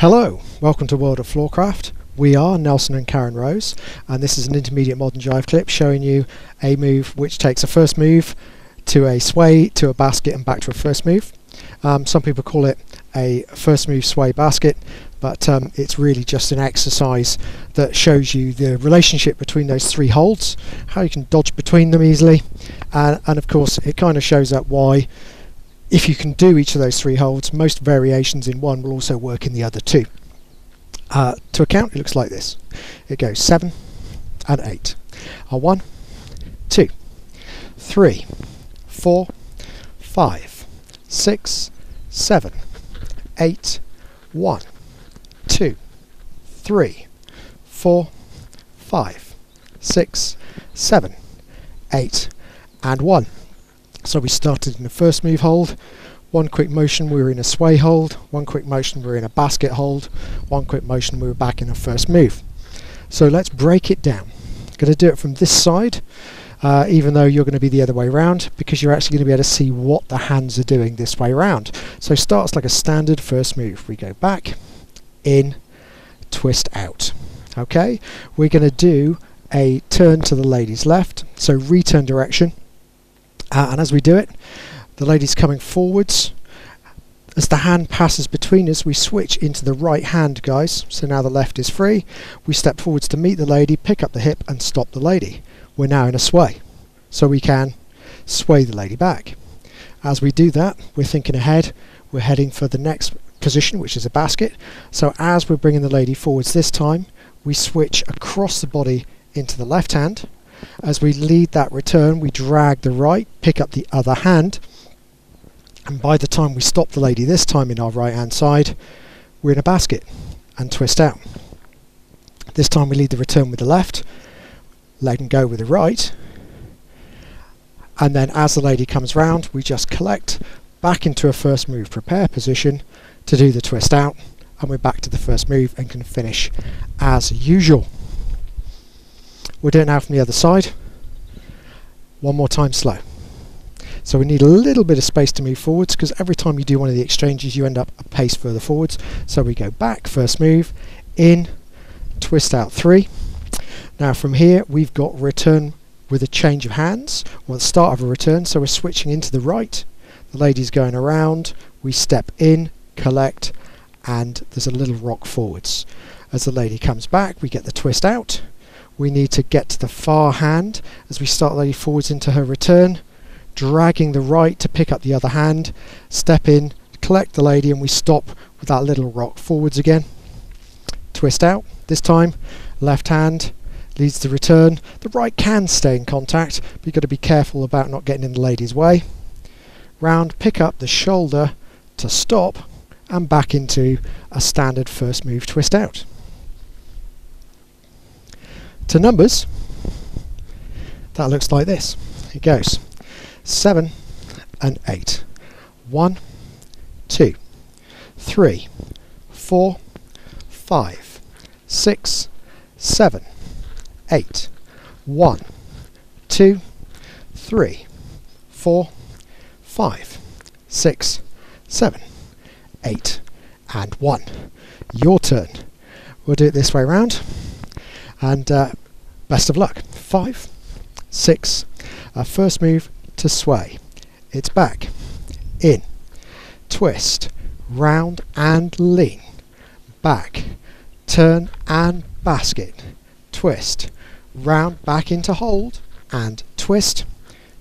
Hello, welcome to World of Floorcraft. We are Nelson and Karen Rose, and this is an intermediate modern jive clip showing you a move which takes a first move to a sway, to a basket, and back to a first move. Um, some people call it a first move sway basket, but um, it's really just an exercise that shows you the relationship between those three holds, how you can dodge between them easily, and, and of course it kind of shows that why if you can do each of those three holds, most variations in one will also work in the other two. Uh, to account, it looks like this. It goes 7 and 8. A 1, 2, 3, 4, 5, 6, 7, 8, 1, 2, 3, 4, 5, 6, 7, 8, and 1. So we started in the first move hold, one quick motion we were in a sway hold, one quick motion we were in a basket hold, one quick motion we were back in a first move. So let's break it down. Going to do it from this side, uh, even though you're going to be the other way around, because you're actually going to be able to see what the hands are doing this way around. So it starts like a standard first move. We go back, in, twist out. Okay, we're going to do a turn to the lady's left, so return direction uh, and as we do it, the lady's coming forwards. As the hand passes between us, we switch into the right hand, guys. So now the left is free. We step forwards to meet the lady, pick up the hip, and stop the lady. We're now in a sway. So we can sway the lady back. As we do that, we're thinking ahead. We're heading for the next position, which is a basket. So as we're bringing the lady forwards this time, we switch across the body into the left hand as we lead that return, we drag the right, pick up the other hand, and by the time we stop the lady this time in our right hand side, we're in a basket and twist out. This time we lead the return with the left, let go with the right, and then as the lady comes round, we just collect back into a first move prepare position to do the twist out, and we're back to the first move and can finish as usual. We'll do it now from the other side. One more time slow. So we need a little bit of space to move forwards because every time you do one of the exchanges you end up a pace further forwards. So we go back, first move, in, twist out three. Now from here we've got return with a change of hands, or the start of a return, so we're switching into the right. The lady's going around, we step in, collect, and there's a little rock forwards. As the lady comes back, we get the twist out, we need to get to the far hand as we start the lady forwards into her return, dragging the right to pick up the other hand, step in, collect the lady, and we stop with that little rock forwards again. Twist out, this time, left hand leads the return. The right can stay in contact, but you've got to be careful about not getting in the lady's way. Round, pick up the shoulder to stop, and back into a standard first move twist out to numbers, that looks like this. It goes 7 and 8. 1, 2, 3, 4, 5, 6, 7, 8. 1, 2, 3, 4, 5, 6, 7, 8, and 1. Your turn. We'll do it this way around. And uh, best of luck. Five, six, uh, first move to sway. It's back, in, twist, round and lean, back, turn and basket, twist, round back into hold, and twist,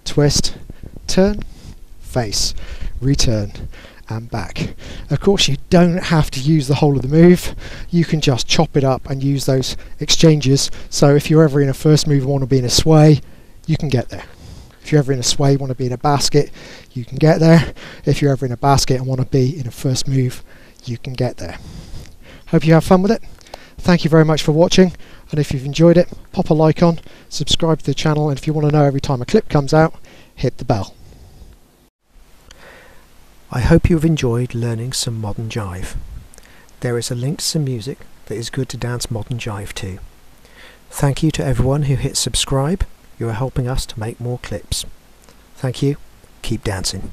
twist, turn, face, return, and back. Of course you don't have to use the whole of the move, you can just chop it up and use those exchanges, so if you're ever in a first move and want to be in a sway, you can get there. If you're ever in a sway want to be in a basket, you can get there. If you're ever in a basket and want to be in a first move, you can get there. Hope you have fun with it. Thank you very much for watching, and if you've enjoyed it, pop a like on, subscribe to the channel, and if you want to know every time a clip comes out, hit the bell. I hope you have enjoyed learning some modern jive. There is a link to some music that is good to dance modern jive to. Thank you to everyone who hit subscribe. You are helping us to make more clips. Thank you. Keep dancing.